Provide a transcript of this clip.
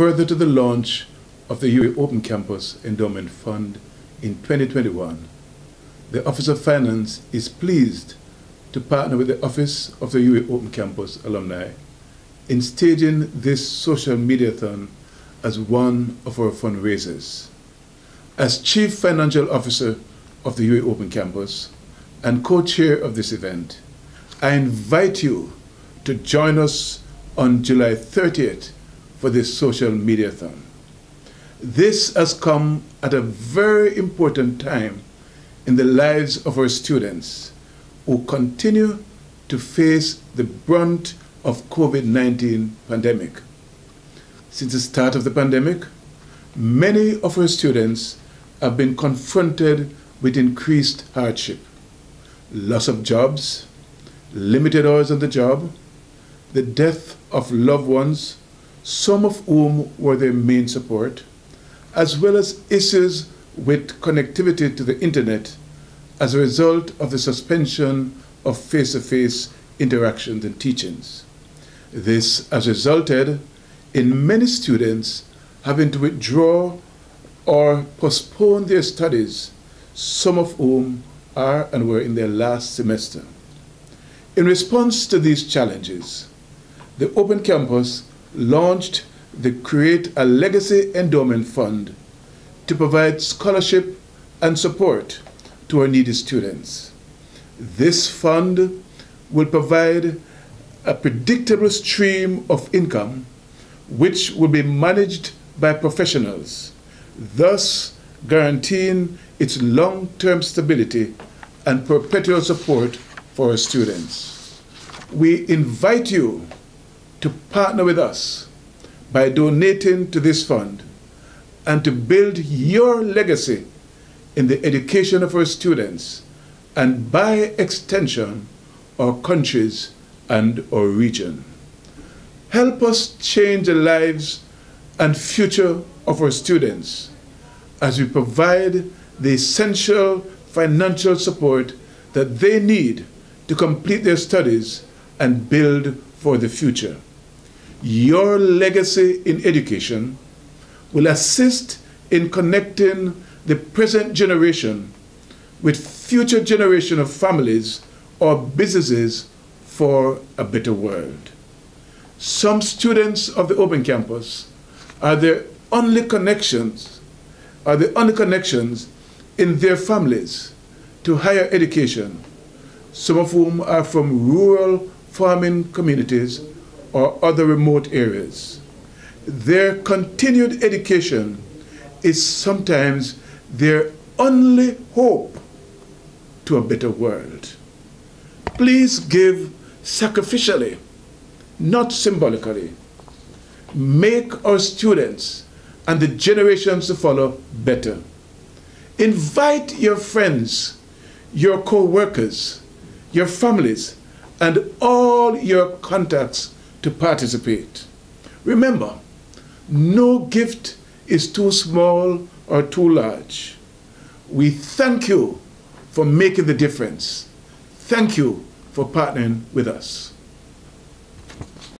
further to the launch of the UWI Open Campus Endowment Fund in 2021, the Office of Finance is pleased to partner with the Office of the UWI Open Campus alumni in staging this social mediathon as one of our fundraisers. As Chief Financial Officer of the UWI Open Campus and co-chair of this event, I invite you to join us on July 30th for this social mediathon. This has come at a very important time in the lives of our students who continue to face the brunt of COVID-19 pandemic. Since the start of the pandemic, many of our students have been confronted with increased hardship, loss of jobs, limited hours on the job, the death of loved ones, some of whom were their main support, as well as issues with connectivity to the internet as a result of the suspension of face-to-face interactions and teachings. This has resulted in many students having to withdraw or postpone their studies, some of whom are and were in their last semester. In response to these challenges, the Open Campus launched the Create a Legacy Endowment Fund to provide scholarship and support to our needy students. This fund will provide a predictable stream of income which will be managed by professionals, thus guaranteeing its long-term stability and perpetual support for our students. We invite you to partner with us by donating to this fund and to build your legacy in the education of our students and by extension our countries and our region. Help us change the lives and future of our students as we provide the essential financial support that they need to complete their studies and build for the future. Your legacy in education will assist in connecting the present generation with future generation of families or businesses for a better world. Some students of the Open Campus are the only connections, are the only connections in their families to higher education, some of whom are from rural farming communities or other remote areas. Their continued education is sometimes their only hope to a better world. Please give sacrificially, not symbolically. Make our students and the generations to follow better. Invite your friends, your co-workers, your families, and all your contacts to participate. Remember, no gift is too small or too large. We thank you for making the difference. Thank you for partnering with us.